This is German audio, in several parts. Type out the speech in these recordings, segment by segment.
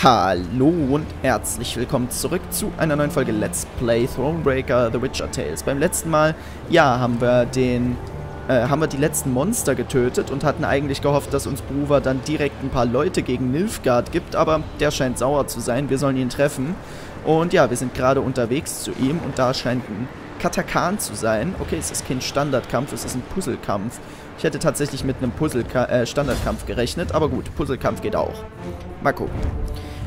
Hallo und herzlich willkommen zurück zu einer neuen Folge Let's Play Thronebreaker The Witcher Tales. Beim letzten Mal, ja, haben wir den, äh, haben wir die letzten Monster getötet und hatten eigentlich gehofft, dass uns Bruver dann direkt ein paar Leute gegen Nilfgaard gibt, aber der scheint sauer zu sein, wir sollen ihn treffen. Und ja, wir sind gerade unterwegs zu ihm und da scheint ein Katakan zu sein. Okay, es ist kein Standardkampf, es ist ein Puzzlekampf. Ich hätte tatsächlich mit einem Puzzle äh, Standardkampf gerechnet, aber gut, Puzzlekampf geht auch. Mal gucken.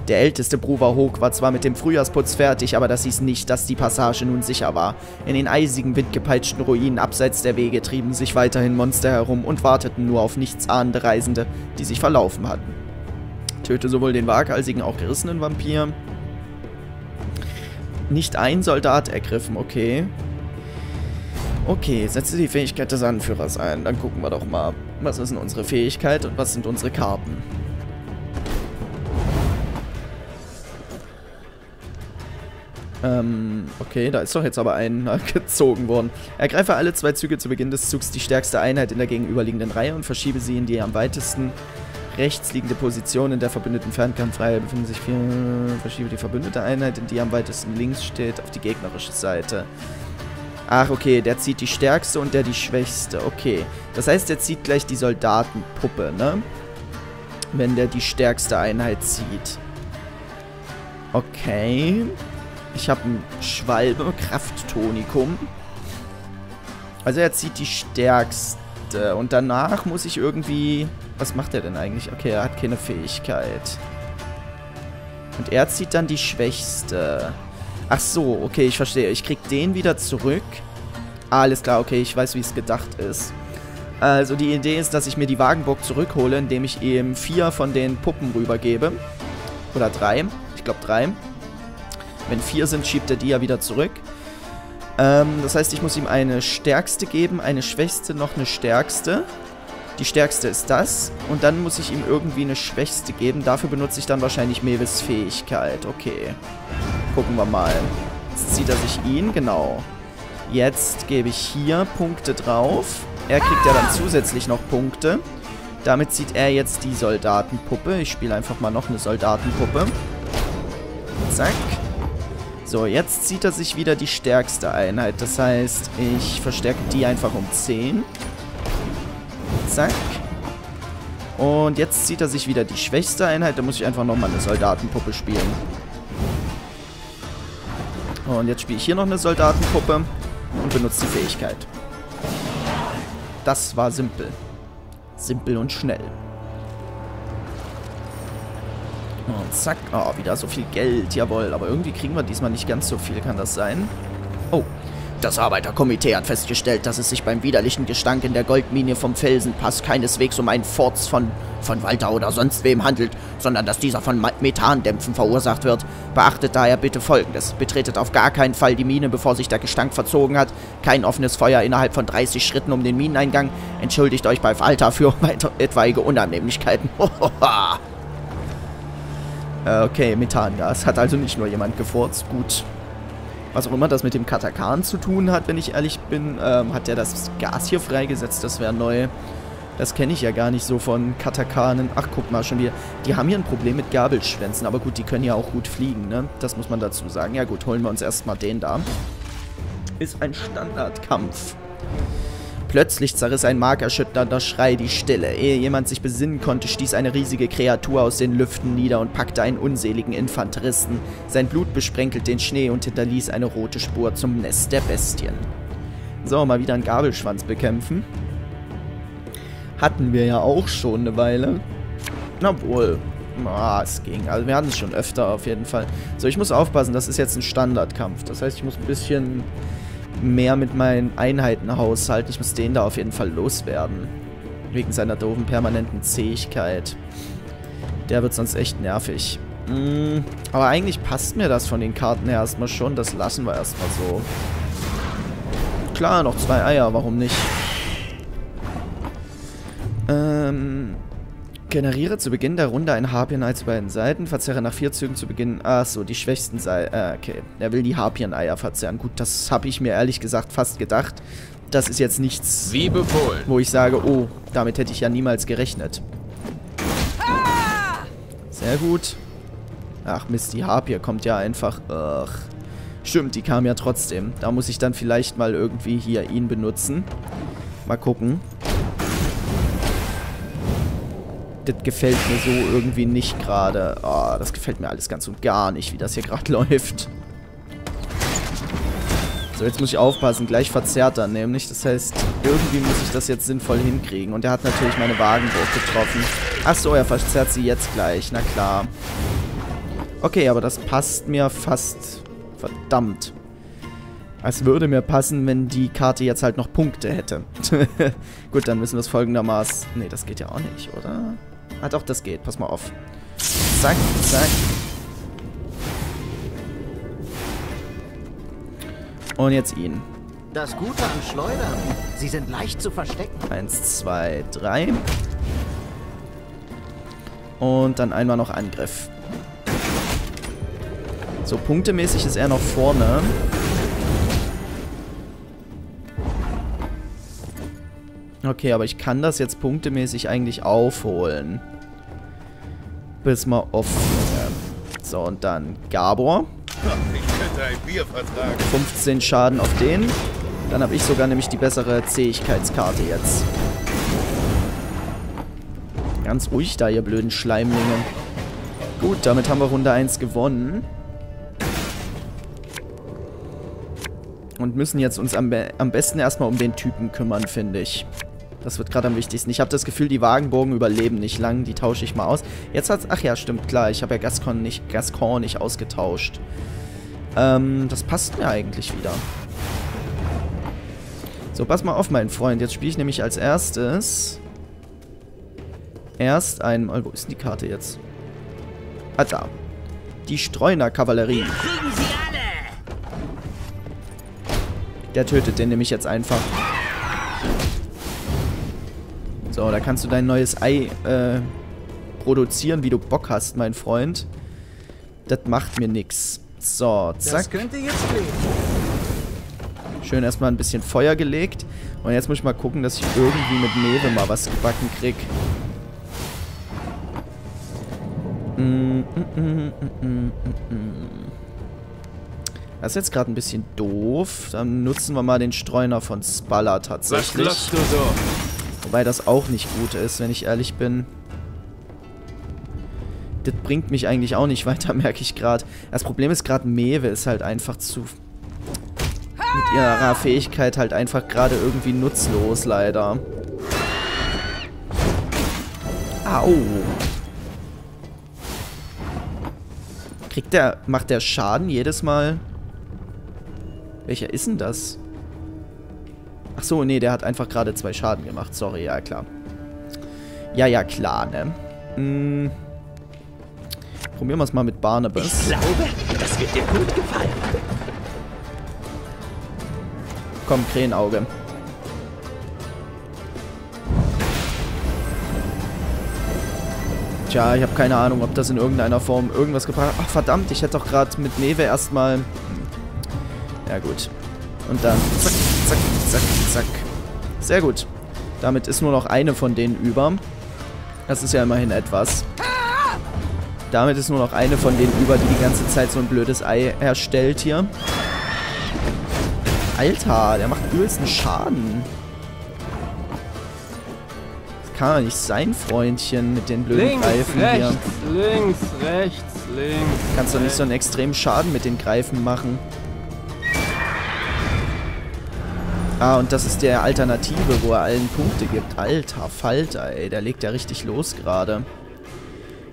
Der älteste Bruver Hoog war zwar mit dem Frühjahrsputz fertig, aber das hieß nicht, dass die Passage nun sicher war. In den eisigen, windgepeitschten Ruinen abseits der Wege trieben sich weiterhin Monster herum und warteten nur auf nichtsahnende Reisende, die sich verlaufen hatten. Töte sowohl den waghalsigen, auch gerissenen Vampir. Nicht ein Soldat ergriffen, okay. Okay, setze die Fähigkeit des Anführers ein. Dann gucken wir doch mal, was ist denn unsere Fähigkeit und was sind unsere Karten. Ähm, okay, da ist doch jetzt aber ein gezogen worden. Ergreife alle zwei Züge zu Beginn des Zugs die stärkste Einheit in der gegenüberliegenden Reihe und verschiebe sie in die am weitesten rechts liegende Position in der verbündeten Fernkampfreihe befinden sich vier. Verschiebe die verbündete Einheit, in die am weitesten links steht, auf die gegnerische Seite. Ach, okay, der zieht die stärkste und der die schwächste. Okay. Das heißt, der zieht gleich die Soldatenpuppe, ne? Wenn der die stärkste Einheit zieht. Okay. Ich habe ein Schwalbe, Krafttonikum. Also er zieht die stärkste. Und danach muss ich irgendwie... Was macht er denn eigentlich? Okay, er hat keine Fähigkeit. Und er zieht dann die schwächste. Ach so, okay, ich verstehe. Ich krieg den wieder zurück. Alles klar, okay, ich weiß, wie es gedacht ist. Also die Idee ist, dass ich mir die Wagenburg zurückhole, indem ich ihm vier von den Puppen rübergebe. Oder drei. Ich glaube drei. Wenn vier sind, schiebt er die ja wieder zurück. Ähm, das heißt, ich muss ihm eine stärkste geben, eine schwächste, noch eine stärkste. Die stärkste ist das. Und dann muss ich ihm irgendwie eine schwächste geben. Dafür benutze ich dann wahrscheinlich Mewes Fähigkeit. Okay. Gucken wir mal. Jetzt zieht er sich ihn, genau. Jetzt gebe ich hier Punkte drauf. Er kriegt ja dann zusätzlich noch Punkte. Damit zieht er jetzt die Soldatenpuppe. Ich spiele einfach mal noch eine Soldatenpuppe. Zack. So, jetzt zieht er sich wieder die stärkste Einheit. Das heißt, ich verstärke die einfach um 10. Zack. Und jetzt zieht er sich wieder die schwächste Einheit. Da muss ich einfach nochmal eine Soldatenpuppe spielen. Und jetzt spiele ich hier noch eine Soldatenpuppe und benutze die Fähigkeit. Das war simpel. Simpel und schnell. Und zack. Oh, wieder so viel Geld. Jawohl. Aber irgendwie kriegen wir diesmal nicht ganz so viel. Kann das sein? Oh. Das Arbeiterkomitee hat festgestellt, dass es sich beim widerlichen Gestank in der Goldmine vom Felsenpass keineswegs um einen Forts von, von Walter oder sonst wem handelt, sondern dass dieser von Methandämpfen verursacht wird. Beachtet daher bitte Folgendes. Betretet auf gar keinen Fall die Mine, bevor sich der Gestank verzogen hat. Kein offenes Feuer innerhalb von 30 Schritten um den Mineneingang. Entschuldigt euch bei Walter für etwaige Unannehmlichkeiten. Äh, okay, Methangas. Hat also nicht nur jemand gefurzt. Gut. Was auch immer das mit dem Katakan zu tun hat, wenn ich ehrlich bin, ähm, hat der das Gas hier freigesetzt. Das wäre neu. Das kenne ich ja gar nicht so von Katakanen. Ach, guck mal, schon wieder. Die haben hier ein Problem mit Gabelschwänzen, aber gut, die können ja auch gut fliegen, ne? Das muss man dazu sagen. Ja gut, holen wir uns erstmal den da. Ist ein Standardkampf. Plötzlich zerriss ein markerschütternder Schrei die Stille. Ehe jemand sich besinnen konnte, stieß eine riesige Kreatur aus den Lüften nieder und packte einen unseligen Infanteristen. Sein Blut besprenkelte den Schnee und hinterließ eine rote Spur zum Nest der Bestien. So, mal wieder einen Gabelschwanz bekämpfen. Hatten wir ja auch schon eine Weile. Obwohl, ah, es ging. Also wir hatten es schon öfter auf jeden Fall. So, ich muss aufpassen, das ist jetzt ein Standardkampf. Das heißt, ich muss ein bisschen mehr mit meinen Einheiten haushalten. Ich muss den da auf jeden Fall loswerden. Wegen seiner doofen permanenten Zähigkeit. Der wird sonst echt nervig. Mm, aber eigentlich passt mir das von den Karten her erstmal schon. Das lassen wir erstmal so. Klar, noch zwei Eier, warum nicht? Ähm, Generiere zu Beginn der Runde ein Harpien-Ei zu beiden Seiten. Verzehre nach vier Zügen zu Beginn. Achso, die schwächsten Seiten. Äh, okay. Er will die Harpien-Eier verzehren. Gut, das habe ich mir ehrlich gesagt fast gedacht. Das ist jetzt nichts, Wie befohlen. wo ich sage, oh, damit hätte ich ja niemals gerechnet. Sehr gut. Ach Mist, die Harpier kommt ja einfach... Ach. Stimmt, die kam ja trotzdem. Da muss ich dann vielleicht mal irgendwie hier ihn benutzen. Mal gucken. Das gefällt mir so irgendwie nicht gerade. Oh, das gefällt mir alles ganz und gar nicht, wie das hier gerade läuft. So, jetzt muss ich aufpassen. Gleich verzerrt er nämlich. Das heißt, irgendwie muss ich das jetzt sinnvoll hinkriegen. Und er hat natürlich meine Wagenburg getroffen. Achso, er verzerrt sie jetzt gleich. Na klar. Okay, aber das passt mir fast verdammt. Es würde mir passen, wenn die Karte jetzt halt noch Punkte hätte. Gut, dann müssen wir es folgendermaßen... Nee, das geht ja auch nicht, oder? Ah doch, das geht. Pass mal auf. Zack, zack. Und jetzt ihn. Das Gute an Schleudern, sie sind leicht zu verstecken. Eins, zwei, drei. Und dann einmal noch Angriff. So, punktemäßig ist er noch vorne. Okay, aber ich kann das jetzt punktemäßig eigentlich aufholen. Bis mal offen. So, und dann Gabor. Ich könnte ein Bier vertragen. 15 Schaden auf den. Dann habe ich sogar nämlich die bessere Zähigkeitskarte jetzt. Ganz ruhig da, ihr blöden Schleimlinge. Gut, damit haben wir Runde 1 gewonnen. Und müssen jetzt uns am, be am besten erstmal um den Typen kümmern, finde ich. Das wird gerade am wichtigsten. Ich habe das Gefühl, die Wagenburgen überleben nicht lang. Die tausche ich mal aus. Jetzt hat's... Ach ja, stimmt, klar. Ich habe ja Gascon nicht, Gascon nicht ausgetauscht. Ähm, das passt mir eigentlich wieder. So, pass mal auf, mein Freund. Jetzt spiele ich nämlich als erstes... Erst einmal... Wo ist denn die Karte jetzt? Ah, da. Die Streuner-Kavallerie. Der tötet den nämlich jetzt einfach. So, da kannst du dein neues Ei äh, produzieren, wie du Bock hast, mein Freund. Das macht mir nix. So, zack. Das könnte jetzt gehen. Schön erstmal ein bisschen Feuer gelegt. Und jetzt muss ich mal gucken, dass ich irgendwie mit Neve mal was gebacken krieg. Mm, mm, mm. Das ist jetzt gerade ein bisschen doof. Dann nutzen wir mal den Streuner von Spalla tatsächlich. Was du so? Wobei das auch nicht gut ist, wenn ich ehrlich bin. Das bringt mich eigentlich auch nicht weiter, merke ich gerade. Das Problem ist gerade, Mewe ist halt einfach zu... Mit ihrer Fähigkeit halt einfach gerade irgendwie nutzlos, leider. Au. Kriegt der... Macht der Schaden jedes Mal? Welcher ist denn das? Ach so, nee, der hat einfach gerade zwei Schaden gemacht. Sorry, ja, klar. Ja, ja, klar, ne? Hm. Probieren wir es mal mit Barnabas. Ich glaube, das wird dir gut gefallen. Komm, Krähenauge. Tja, ich habe keine Ahnung, ob das in irgendeiner Form irgendwas gebracht hat. Ach, verdammt, ich hätte doch gerade mit Neve erstmal ja, gut. Und dann zack, zack, zack. Sehr gut. Damit ist nur noch eine von denen über. Das ist ja immerhin etwas. Damit ist nur noch eine von denen über, die die ganze Zeit so ein blödes Ei herstellt hier. Alter, der macht übelsten Schaden. Das kann doch nicht sein, Freundchen, mit den blöden links, Greifen rechts, hier. Links, rechts, links. Kannst doch nicht so einen extremen Schaden mit den Greifen machen. Ah, und das ist der Alternative, wo er allen Punkte gibt. Alter Falter, ey. Der legt ja richtig los gerade.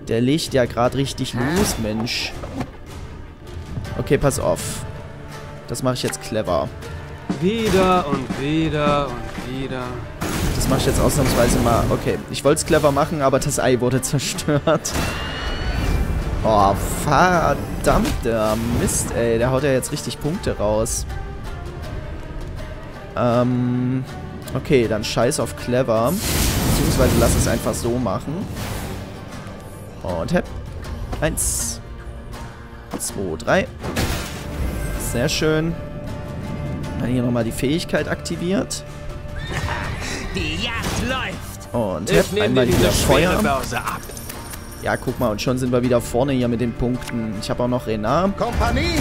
Der legt ja gerade richtig los, Mensch. Okay, pass auf. Das mache ich jetzt clever. Wieder und wieder und wieder. Das mache ich jetzt ausnahmsweise mal. Okay, ich wollte es clever machen, aber das Ei wurde zerstört. Oh, verdammter Mist, ey. Der haut ja jetzt richtig Punkte raus. Ähm, okay, dann scheiß auf clever. Beziehungsweise lass es einfach so machen. Und hepp. Eins. Zwei, drei. Sehr schön. Dann hier nochmal die Fähigkeit aktiviert. Die Jagd läuft. Und hepp, einmal wieder Feuer. Ja, guck mal, und schon sind wir wieder vorne hier mit den Punkten. Ich habe auch noch Renard. Kompanie,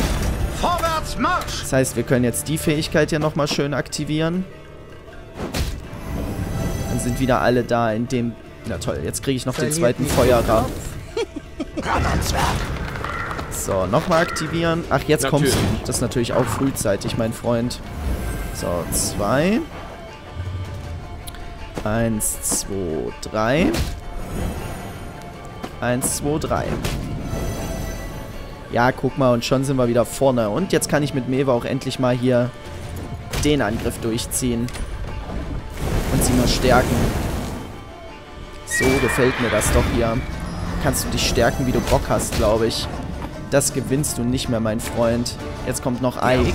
vorwärts Marsch! Das heißt, wir können jetzt die Fähigkeit hier nochmal schön aktivieren. Dann sind wieder alle da in dem... Na toll, jetzt kriege ich noch den zweiten Feuerer. So, nochmal aktivieren. Ach, jetzt Natürlich. kommst du. Das ist natürlich auch frühzeitig, mein Freund. So, zwei. Eins, zwei, drei. Eins, zwei, drei. Ja, guck mal, und schon sind wir wieder vorne. Und jetzt kann ich mit Mewe auch endlich mal hier den Angriff durchziehen. Und sie mal stärken. So gefällt mir das doch hier. Kannst du dich stärken, wie du Bock hast, glaube ich. Das gewinnst du nicht mehr, mein Freund. Jetzt kommt noch Ike.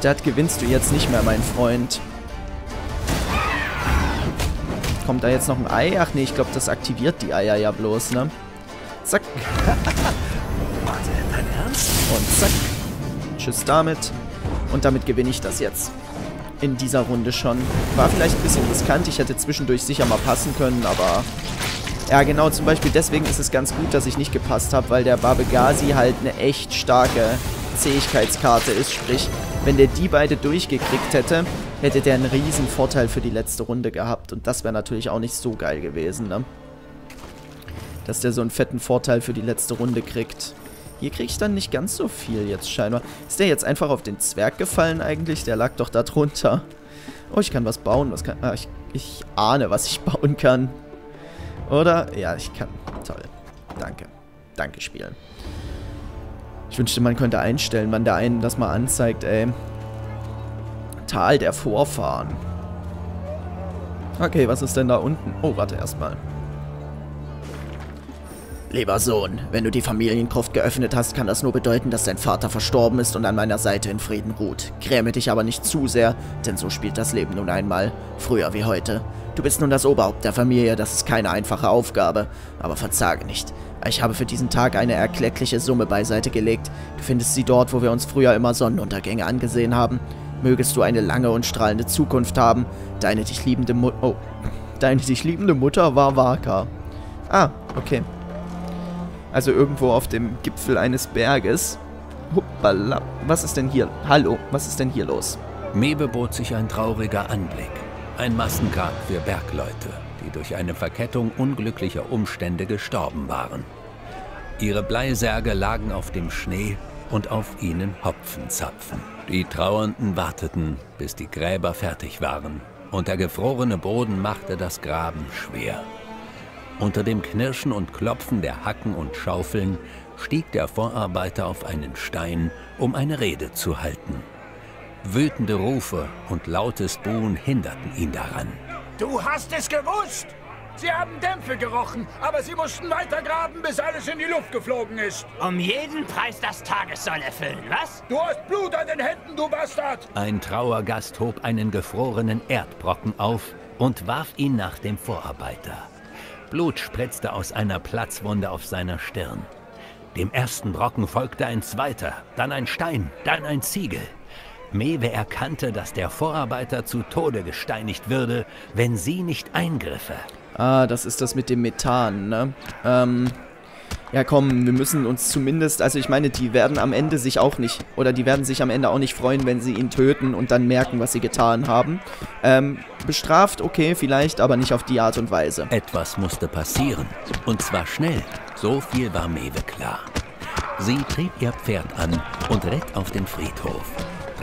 Das gewinnst du jetzt nicht mehr, mein Freund. Kommt da jetzt noch ein Ei? Ach nee, ich glaube, das aktiviert die Eier ja bloß, ne? Zack. Und zack. Tschüss damit. Und damit gewinne ich das jetzt. In dieser Runde schon. War vielleicht ein bisschen riskant. Ich hätte zwischendurch sicher mal passen können, aber... Ja, genau, zum Beispiel deswegen ist es ganz gut, dass ich nicht gepasst habe, weil der Babegasi halt eine echt starke Zähigkeitskarte ist. Sprich, wenn der die beide durchgekriegt hätte, hätte der einen riesen Vorteil für die letzte Runde gehabt. Und das wäre natürlich auch nicht so geil gewesen, ne? Dass der so einen fetten Vorteil für die letzte Runde kriegt. Hier kriege ich dann nicht ganz so viel jetzt scheinbar. Ist der jetzt einfach auf den Zwerg gefallen eigentlich? Der lag doch da drunter. Oh, ich kann was bauen. Was kann... Ah, ich, ich ahne, was ich bauen kann. Oder? Ja, ich kann. Toll. Danke. Danke, Spielen. Ich wünschte, man könnte einstellen, wann der einen das mal anzeigt, ey. Tal der Vorfahren. Okay, was ist denn da unten? Oh, warte erstmal. Lieber Sohn, wenn du die Familiengruft geöffnet hast, kann das nur bedeuten, dass dein Vater verstorben ist und an meiner Seite in Frieden ruht. Gräme dich aber nicht zu sehr, denn so spielt das Leben nun einmal, früher wie heute. Du bist nun das Oberhaupt der Familie, das ist keine einfache Aufgabe, aber verzage nicht. Ich habe für diesen Tag eine erkleckliche Summe beiseite gelegt. Du findest sie dort, wo wir uns früher immer Sonnenuntergänge angesehen haben. Mögest du eine lange und strahlende Zukunft haben. Deine dich liebende Mutter... Oh. Deine dich liebende Mutter war Waka. Ah, okay. Also irgendwo auf dem Gipfel eines Berges. Huppala. Was ist denn hier? Hallo, was ist denn hier los? Mebe bot sich ein trauriger Anblick. Ein Massengrab für Bergleute, die durch eine Verkettung unglücklicher Umstände gestorben waren. Ihre Bleisärge lagen auf dem Schnee und auf ihnen Hopfenzapfen. Die Trauernden warteten, bis die Gräber fertig waren, und der gefrorene Boden machte das Graben schwer. Unter dem Knirschen und Klopfen der Hacken und Schaufeln stieg der Vorarbeiter auf einen Stein, um eine Rede zu halten. Wütende Rufe und lautes Buhen hinderten ihn daran. Du hast es gewusst! Sie haben Dämpfe gerochen, aber sie mussten weitergraben, bis alles in die Luft geflogen ist. Um jeden Preis das Tagessoll erfüllen, was? Du hast Blut an den Händen, du Bastard! Ein Trauergast hob einen gefrorenen Erdbrocken auf und warf ihn nach dem Vorarbeiter. Blut spritzte aus einer Platzwunde auf seiner Stirn. Dem ersten Brocken folgte ein zweiter, dann ein Stein, dann ein Ziegel. Mewe erkannte, dass der Vorarbeiter zu Tode gesteinigt würde, wenn sie nicht eingriffe. Ah, das ist das mit dem Methan, ne? Ähm, ja komm, wir müssen uns zumindest, also ich meine, die werden am Ende sich auch nicht, oder die werden sich am Ende auch nicht freuen, wenn sie ihn töten und dann merken, was sie getan haben. Ähm, bestraft, okay, vielleicht, aber nicht auf die Art und Weise. Etwas musste passieren. Und zwar schnell. So viel war Mewe klar. Sie trieb ihr Pferd an und ritt auf den Friedhof.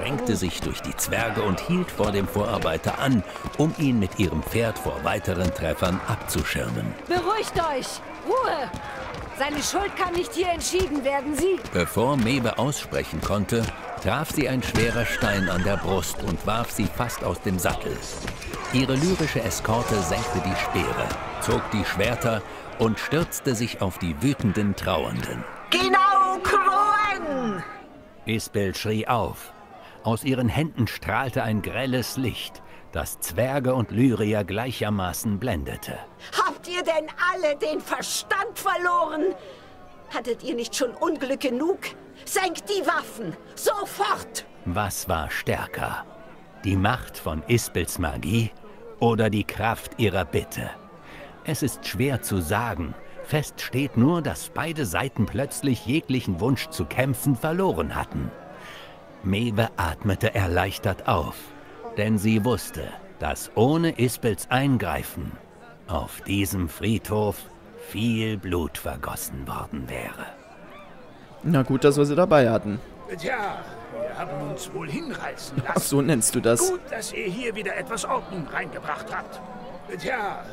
Drängte sich durch die Zwerge und hielt vor dem Vorarbeiter an, um ihn mit ihrem Pferd vor weiteren Treffern abzuschirmen. Beruhigt euch! Ruhe! Seine Schuld kann nicht hier entschieden werden, Sie. Bevor Mewe aussprechen konnte, traf sie ein schwerer Stein an der Brust und warf sie fast aus dem Sattel. Ihre lyrische Eskorte senkte die Speere, zog die Schwerter und stürzte sich auf die wütenden Trauernden. Genau, Kroen! Isbel schrie auf. Aus ihren Händen strahlte ein grelles Licht, das Zwerge und Lyrier gleichermaßen blendete. Habt ihr denn alle den Verstand verloren? Hattet ihr nicht schon Unglück genug? Senkt die Waffen! Sofort! Was war stärker? Die Macht von Isbels Magie oder die Kraft ihrer Bitte. Es ist schwer zu sagen. Fest steht nur, dass beide Seiten plötzlich jeglichen Wunsch zu kämpfen verloren hatten. Mewe atmete erleichtert auf, denn sie wusste, dass ohne Isbels Eingreifen auf diesem Friedhof viel Blut vergossen worden wäre. Na gut, dass wir sie dabei hatten. Tja, wir haben uns wohl hinreißen lassen. Ach, so nennst du das. Gut, dass ihr hier wieder etwas Ordnung reingebracht habt. Tja,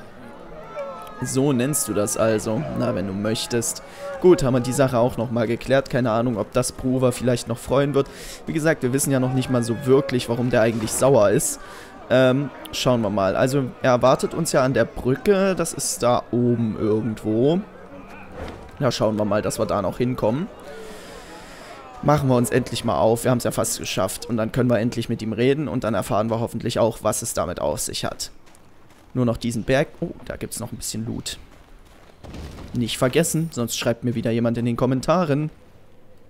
So nennst du das also. Na, wenn du möchtest. Gut, haben wir die Sache auch nochmal geklärt. Keine Ahnung, ob das Prover vielleicht noch freuen wird. Wie gesagt, wir wissen ja noch nicht mal so wirklich, warum der eigentlich sauer ist. Ähm, schauen wir mal. Also, er erwartet uns ja an der Brücke. Das ist da oben irgendwo. Ja, schauen wir mal, dass wir da noch hinkommen. Machen wir uns endlich mal auf. Wir haben es ja fast geschafft. Und dann können wir endlich mit ihm reden. Und dann erfahren wir hoffentlich auch, was es damit auf sich hat. Nur noch diesen Berg. Oh, da gibt es noch ein bisschen Loot. Nicht vergessen, sonst schreibt mir wieder jemand in den Kommentaren.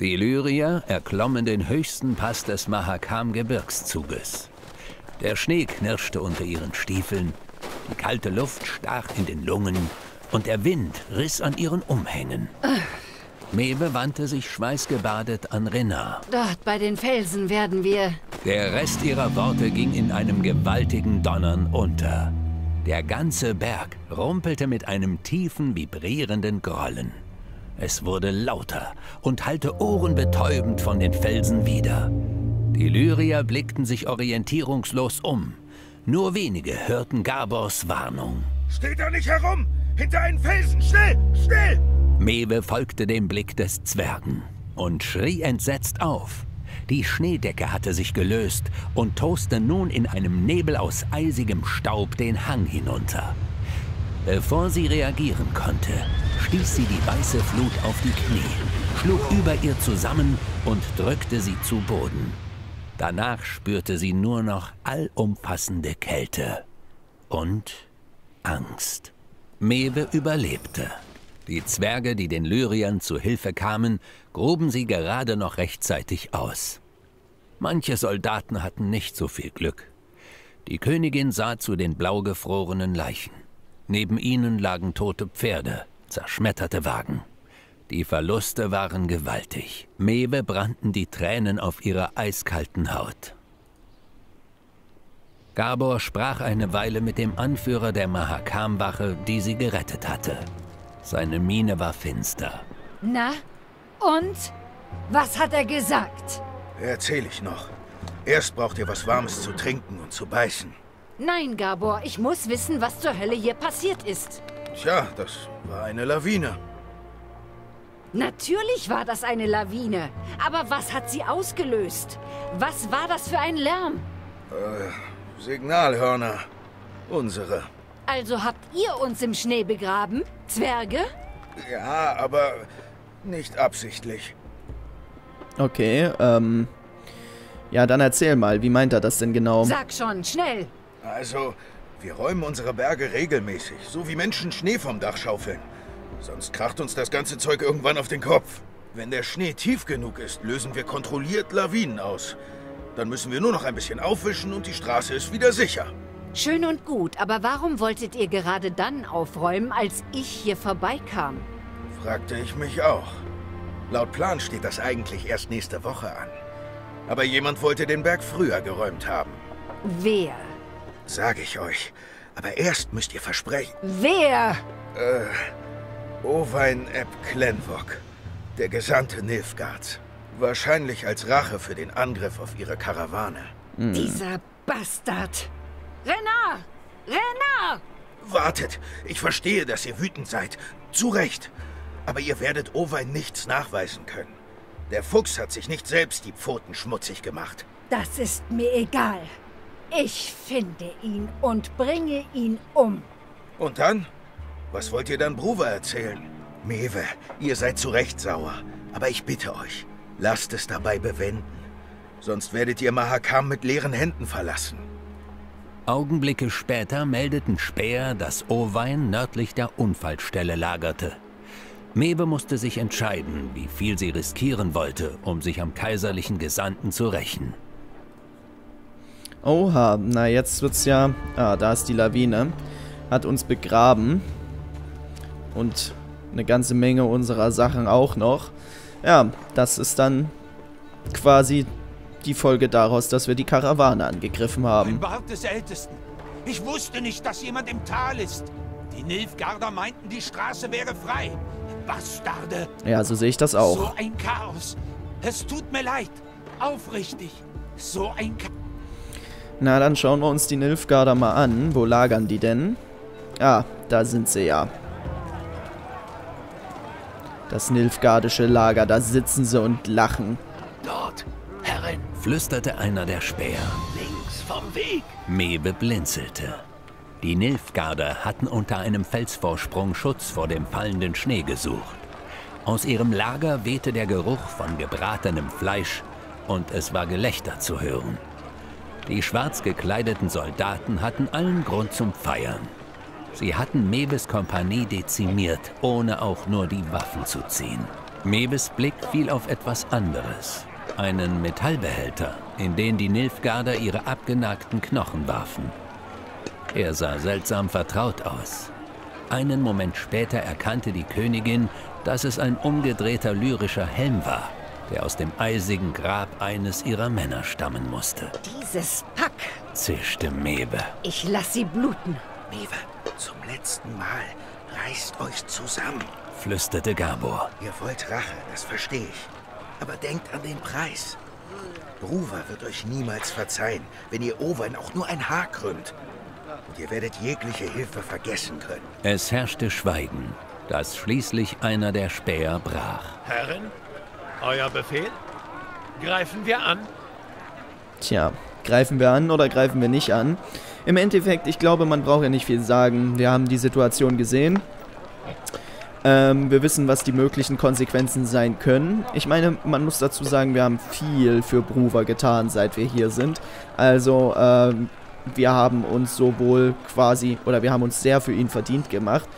Die Lyrier erklommen den höchsten Pass des Mahakam-Gebirgszuges. Der Schnee knirschte unter ihren Stiefeln, die kalte Luft stach in den Lungen und der Wind riss an ihren Umhängen. Mewe wandte sich schweißgebadet an Renard. Dort bei den Felsen werden wir... Der Rest ihrer Worte ging in einem gewaltigen Donnern unter. Der ganze Berg rumpelte mit einem tiefen, vibrierenden Grollen. Es wurde lauter und hallte ohrenbetäubend von den Felsen wieder. Die Lyrier blickten sich orientierungslos um. Nur wenige hörten Gabors Warnung. steht da nicht herum! Hinter einen Felsen! Schnell! Schnell! Mewe folgte dem Blick des Zwergen und schrie entsetzt auf. Die Schneedecke hatte sich gelöst und toste nun in einem Nebel aus eisigem Staub den Hang hinunter. Bevor sie reagieren konnte, stieß sie die weiße Flut auf die Knie, schlug über ihr zusammen und drückte sie zu Boden. Danach spürte sie nur noch allumfassende Kälte und Angst. Mewe überlebte. Die Zwerge, die den Lyriern zu Hilfe kamen, gruben sie gerade noch rechtzeitig aus. Manche Soldaten hatten nicht so viel Glück. Die Königin sah zu den blau gefrorenen Leichen. Neben ihnen lagen tote Pferde, zerschmetterte Wagen. Die Verluste waren gewaltig. Mewe brannten die Tränen auf ihrer eiskalten Haut. Gabor sprach eine Weile mit dem Anführer der Mahakam-Wache, die sie gerettet hatte. Seine Miene war finster. Na? Und? Was hat er gesagt? Erzähl ich noch. Erst braucht ihr was Warmes zu trinken und zu beißen. Nein, Gabor, ich muss wissen, was zur Hölle hier passiert ist. Tja, das war eine Lawine. Natürlich war das eine Lawine. Aber was hat sie ausgelöst? Was war das für ein Lärm? Signalhörner. Unsere. Also habt ihr uns im Schnee begraben? Zwerge? Ja, aber nicht absichtlich. Okay, ähm... Ja, dann erzähl mal, wie meint er das denn genau? Sag schon, schnell. Also, wir räumen unsere Berge regelmäßig, so wie Menschen Schnee vom Dach schaufeln. Sonst kracht uns das ganze Zeug irgendwann auf den Kopf. Wenn der Schnee tief genug ist, lösen wir kontrolliert Lawinen aus. Dann müssen wir nur noch ein bisschen aufwischen und die Straße ist wieder sicher. Schön und gut, aber warum wolltet ihr gerade dann aufräumen, als ich hier vorbeikam? Fragte ich mich auch. Laut Plan steht das eigentlich erst nächste Woche an. Aber jemand wollte den Berg früher geräumt haben. Wer? Sag ich euch. Aber erst müsst ihr versprechen. Wer? Owain Eb Klenvok, der Gesandte Nilfgaards. Wahrscheinlich als Rache für den Angriff auf ihre Karawane. Dieser Bastard. Renard! Renard! Wartet! Ich verstehe, dass ihr wütend seid. Zu Recht. Aber ihr werdet Owain nichts nachweisen können. Der Fuchs hat sich nicht selbst die Pfoten schmutzig gemacht. Das ist mir egal. Ich finde ihn und bringe ihn um. Und dann? Was wollt ihr dann Bruver erzählen? Mewe, ihr seid zu Recht sauer. Aber ich bitte euch, lasst es dabei bewenden. Sonst werdet ihr Mahakam mit leeren Händen verlassen. Augenblicke später meldeten Späher, dass Owein nördlich der Unfallstelle lagerte. Mewe musste sich entscheiden, wie viel sie riskieren wollte, um sich am kaiserlichen Gesandten zu rächen. Oha, na jetzt wird's ja... Ah, da ist die Lawine. Hat uns begraben. Und eine ganze Menge unserer Sachen auch noch. Ja, das ist dann quasi die Folge daraus, dass wir die Karawane angegriffen haben. Ein Bart des Ältesten. Ich wusste nicht, dass jemand im Tal ist. Die Nilfgaarder meinten, die Straße wäre frei. Bastarde. Ja, so sehe ich das auch. So ein Chaos. Es tut mir leid. Aufrichtig. So ein Chaos. Na, dann schauen wir uns die Nilfgaarder mal an. Wo lagern die denn? Ah, da sind sie ja. Das Nilfgaardische Lager, da sitzen sie und lachen. Flüsterte einer der Späher. links vom Weg. Mebe blinzelte. Die Nilfgaarder hatten unter einem Felsvorsprung Schutz vor dem fallenden Schnee gesucht. Aus ihrem Lager wehte der Geruch von gebratenem Fleisch und es war Gelächter zu hören. Die schwarz gekleideten Soldaten hatten allen Grund zum Feiern. Sie hatten Mebes Kompanie dezimiert, ohne auch nur die Waffen zu ziehen. Mebes Blick fiel auf etwas anderes. Einen Metallbehälter, in den die Nilfgaarder ihre abgenagten Knochen warfen. Er sah seltsam vertraut aus. Einen Moment später erkannte die Königin, dass es ein umgedrehter lyrischer Helm war, der aus dem eisigen Grab eines ihrer Männer stammen musste. Dieses Pack. Zischte Mebe. Ich lass sie bluten. Mewe, zum letzten Mal. Reißt euch zusammen. flüsterte Gabor. Ihr wollt Rache, das verstehe ich. Aber denkt an den Preis. Bruver wird euch niemals verzeihen, wenn ihr Owen auch nur ein Haar krümmt. Und ihr werdet jegliche Hilfe vergessen können. Es herrschte Schweigen, das schließlich einer der Späher brach. Herren, euer Befehl? Greifen wir an? Tja, greifen wir an oder greifen wir nicht an? Im Endeffekt, ich glaube, man braucht ja nicht viel sagen. Wir haben die Situation gesehen. Ähm, wir wissen, was die möglichen Konsequenzen sein können. Ich meine, man muss dazu sagen, wir haben viel für Bruver getan, seit wir hier sind. Also, ähm, wir haben uns sowohl quasi, oder wir haben uns sehr für ihn verdient gemacht.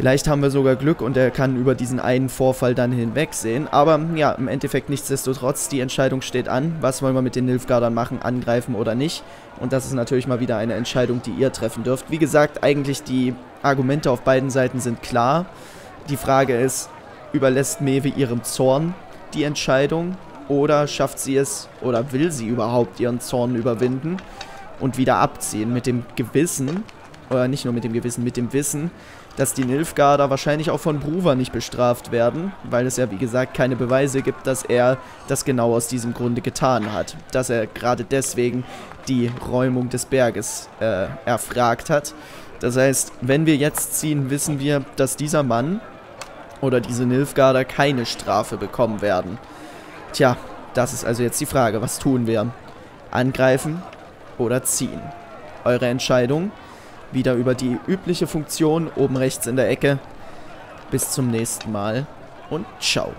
Vielleicht haben wir sogar Glück und er kann über diesen einen Vorfall dann hinwegsehen. Aber ja, im Endeffekt nichtsdestotrotz, die Entscheidung steht an. Was wollen wir mit den Nilfgaardern machen, angreifen oder nicht? Und das ist natürlich mal wieder eine Entscheidung, die ihr treffen dürft. Wie gesagt, eigentlich die Argumente auf beiden Seiten sind klar. Die Frage ist, überlässt Mewe ihrem Zorn die Entscheidung? Oder schafft sie es, oder will sie überhaupt ihren Zorn überwinden und wieder abziehen mit dem Gewissen, oder nicht nur mit dem Gewissen, mit dem Wissen, dass die Nilfgaarder wahrscheinlich auch von Bruver nicht bestraft werden, weil es ja wie gesagt keine Beweise gibt, dass er das genau aus diesem Grunde getan hat. Dass er gerade deswegen die Räumung des Berges äh, erfragt hat. Das heißt, wenn wir jetzt ziehen, wissen wir, dass dieser Mann oder diese Nilfgaarder keine Strafe bekommen werden. Tja, das ist also jetzt die Frage. Was tun wir? Angreifen oder ziehen? Eure Entscheidung wieder über die übliche Funktion oben rechts in der Ecke. Bis zum nächsten Mal und ciao.